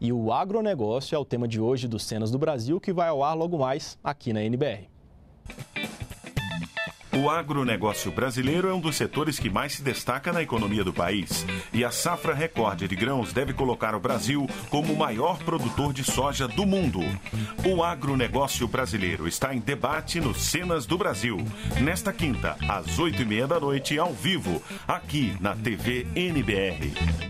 E o agronegócio é o tema de hoje do Cenas do Brasil, que vai ao ar logo mais aqui na NBR. O agronegócio brasileiro é um dos setores que mais se destaca na economia do país. E a safra recorde de grãos deve colocar o Brasil como o maior produtor de soja do mundo. O agronegócio brasileiro está em debate no Cenas do Brasil. Nesta quinta, às oito e meia da noite, ao vivo, aqui na TV NBR.